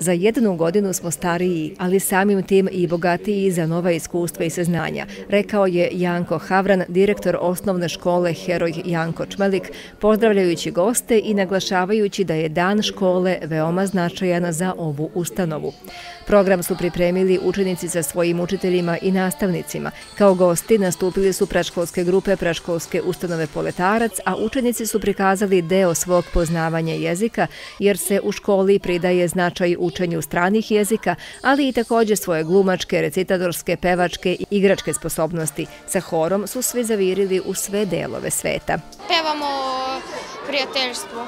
Za jednu godinu smo stariji, ali samim tim i bogatiji za nova iskustva i saznanja, rekao je Janko Havran, direktor osnovne škole Heroj Janko Čmelik, pozdravljajući goste i naglašavajući da je dan škole veoma značajan za ovu ustanovu. Program su pripremili učenici sa svojim učiteljima i nastavnicima. Kao gosti nastupili su praškolske grupe praškolske ustanove Poletarac, a učenici su prikazali deo svog poznavanja jezika, jer se u školi pridaje značaj učenju stranih jezika, ali i također svoje glumačke, recitatorske, pevačke i igračke sposobnosti. Sa horom su svi zavirili u sve delove sveta. Pevamo prijateljstvo.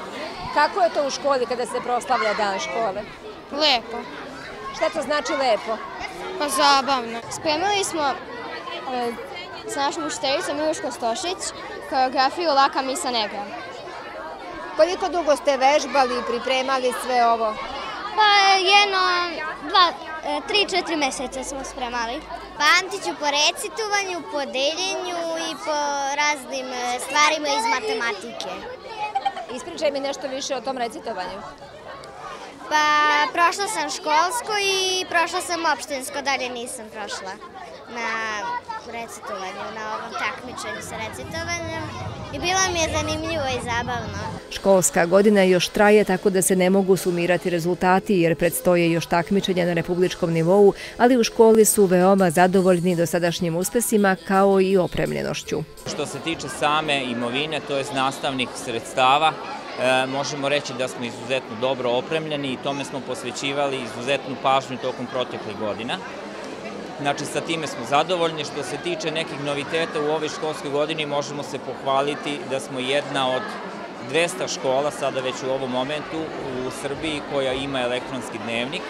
Kako je to u školi kada se proslavlja dan škole? Lepo. Šta to znači lepo? Pa zabavno. Spremili smo e, sa našom učiteljicom Miluško Stošić koreografiju Laka misa negra. Koliko dugo ste vežbali i pripremali sve ovo? Pa jedno, dva, e, tri, četiri meseca smo spremali. Pamtit ću po recitovanju, po deljenju i po raznim e, stvarima iz matematike. Ispričaj mi nešto više o tom recitovanju. Pa prošla sam školsko i prošla sam opštinsko, dalje nisam prošla na recitovanju, na ovom takmičenju sa recitovanjem. I bilo mi je zanimljivo i zabavno. Školska godina još traje tako da se ne mogu sumirati rezultati jer predstoje još takmičenja na republičkom nivou, ali u školi su veoma zadovoljni dosadašnjim uspesima kao i opremljenošću. Što se tiče same imovine, to je nastavnih sredstava, E, možemo reći da smo izuzetno dobro opremljeni i tome smo posvećivali izuzetnu pažnju tokom proteklih godina. Znači, sa time smo zadovoljni. Što se tiče nekih noviteta u ovoj školskoj godini, možemo se pohvaliti da smo jedna od 200 škola, sada već u ovom momentu, u Srbiji koja ima elektronski dnevnik.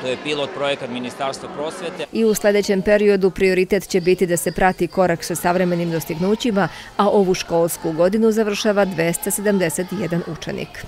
To je pilot projekat Ministarstva prosvete. I u sledećem periodu prioritet će biti da se prati korak sa savremenim dostignućima, a ovu školsku godinu završava 271 učenik.